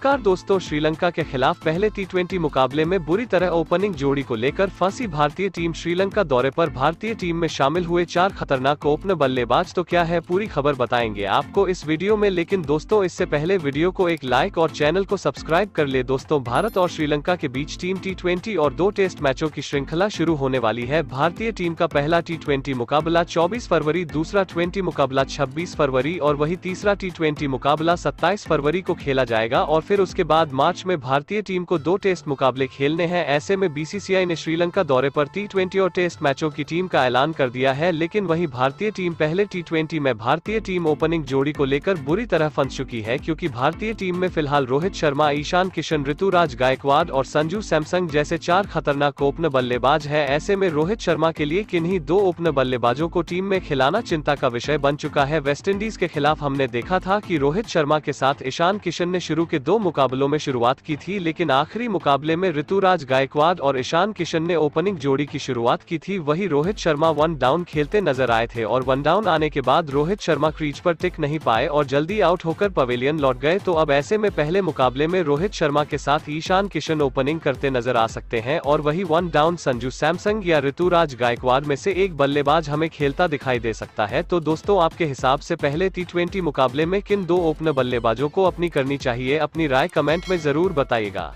नमस्कार दोस्तों, श्रीलंका के खिलाफ पहले टी मुकाबले में बुरी तरह ओपनिंग जोड़ी को लेकर फंसी भारतीय टीम श्रीलंका दौरे पर भारतीय टीम में शामिल हुए चार खतरनाक ओपनर बल्लेबाज। तो क्या है पूरी खबर बताएँगे आपको इस वीडियो में, लेकिन दोस्तों, इससे पहले वीडियो को एक लाइक और चैनल को सब्सक्राइब कर ले। दोस्तों, भारत और श्रीलंका के बीच टीम टी और दो टेस्ट मैचों की श्रृंखला शुरू होने वाली है। भारतीय टीम का पहला टी मुकाबला चौबीस फरवरी, दूसरा ट्वेंटी मुकाबला छब्बीस फरवरी और वही तीसरा टी मुकाबला सत्ताईस फरवरी को खेला जाएगा और फिर उसके बाद मार्च में भारतीय टीम को दो टेस्ट मुकाबले खेलने हैं। ऐसे में बीसीसीआई ने श्रीलंका दौरे पर टी और टेस्ट मैचों की टीम का ऐलान कर दिया है, लेकिन वही भारतीय टीम पहले टी में भारतीय टीम ओपनिंग जोड़ी को लेकर बुरी तरह फंस चुकी है, क्योंकि भारतीय टीम में फ़िलहाल रोहित शर्मा, ईशान किशन ऋतुराज गायकवाड़ और संजू सैमसंग जैसे चार खतरनाक ओपन बल्लेबाज है। ऐसे में रोहित शर्मा के लिए किन्हीं दो ओपन बल्लेबाजों को टीम में खिलाना चिंता का विषय बन चुका है। वेस्टइंडीज के खिलाफ हमने देखा था कि रोहित शर्मा के साथ ईशान किशन ने शुरू के दो मुकाबलों में शुरुआत की थी, लेकिन आखिरी मुकाबले में ऋतुराज गायकवाड़ और ईशान किशन ने ओपनिंग जोड़ी की शुरुआत की थी। वही रोहित शर्मा वन डाउन खेलते नज़र आए थे और वन डाउन आने के बाद रोहित शर्मा क्रीज पर टिक नहीं पाए और जल्दी आउट होकर पवेलियन लौट गए। तो अब ऐसे में पहले मुकाबले में रोहित शर्मा के साथ ईशान किशन ओपनिंग करते नज़र आ सकते हैं और वही वन डाउन संजू सैमसंग या ऋतुराज गायकवाड़ में से एक बल्लेबाज हमें खेलता दिखाई दे सकता है। तो दोस्तों, आपके हिसाब से पहले टी मुकाबले में किन दो ओपनर बल्लेबाजों को अपनी करनी चाहिए, अपनी राय कमेंट में ज़रूर बताइएगा।